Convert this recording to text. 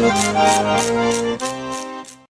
Música